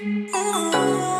Ooh.